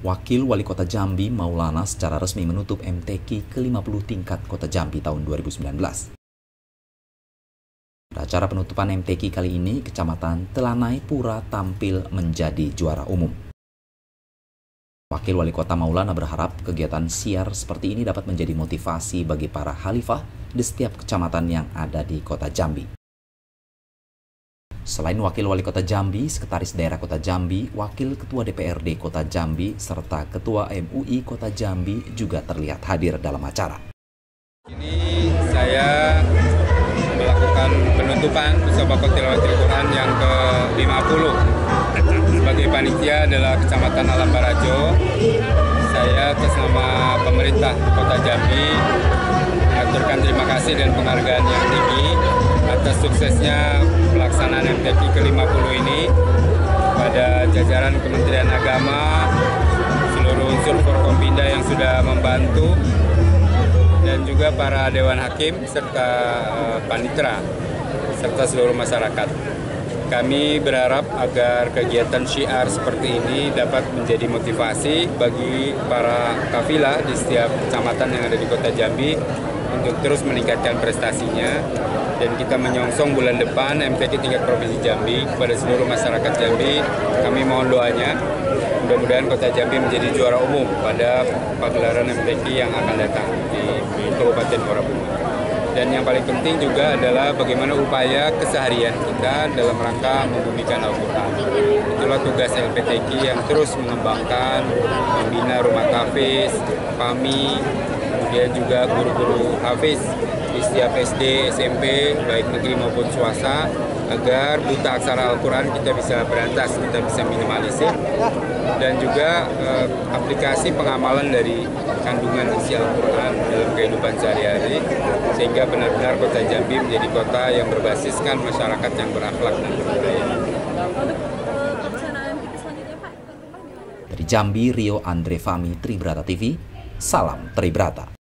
Wakil Wali Kota Jambi Maulana secara resmi menutup MTQ ke-50 tingkat Kota Jambi tahun 2019. Pada acara penutupan MTQ kali ini, Kecamatan Telanai Pura tampil menjadi juara umum. Wakil Wali Kota Maulana berharap kegiatan siar seperti ini dapat menjadi motivasi bagi para khalifah di setiap kecamatan yang ada di Kota Jambi. Selain Wakil Wali Kota Jambi, Sekretaris Daerah Kota Jambi, Wakil Ketua DPRD Kota Jambi, serta Ketua MUI Kota Jambi juga terlihat hadir dalam acara. Ini saya melakukan penutupan Musabakoh Tilawatil Quran yang ke-50 sebagai panitia adalah Kecamatan Alam Barajo. Saya atas nama pemerintah Kota Jambi mengaturkan terima kasih dan penghargaan yang tinggi atas suksesnya pelaksanaan MTQ ke-50 ini pada jajaran Kementerian Agama, seluruh unsur Forkompinda yang sudah membantu, dan juga para Dewan Hakim serta uh, Panitra, serta seluruh masyarakat. Kami berharap agar kegiatan syiar seperti ini dapat menjadi motivasi bagi para kafilah di setiap kecamatan yang ada di kota Jambi untuk terus meningkatkan prestasinya. Dan kita menyongsong bulan depan MTQ tingkat Provinsi Jambi kepada seluruh masyarakat Jambi. Kami mohon doanya mudah-mudahan kota Jambi menjadi juara umum pada pagelaran MTQ yang akan datang di, Kabupaten Muara dan yang paling penting juga adalah bagaimana upaya keseharian kita dalam rangka membumikan Al-Quran. Itulah tugas LPTQ yang terus mengembangkan, membina rumah hafiz, PAMI, kemudian juga guru-guru hafiz di setiap SD, SMP, baik negeri maupun swasta, agar buta aksara Al-Quran kita bisa berantas, kita bisa minimalisir, dan juga eh, aplikasi pengamalan dari kandungan isi Al-Quran dalam kehidupan sehari-hari, sehingga benar-benar kota Jambi menjadi kota yang berbasiskan masyarakat yang berakhlak dan berbudaya. Dari Jambi, Rio Andre Fami, Tribrata TV, Salam Tribrata.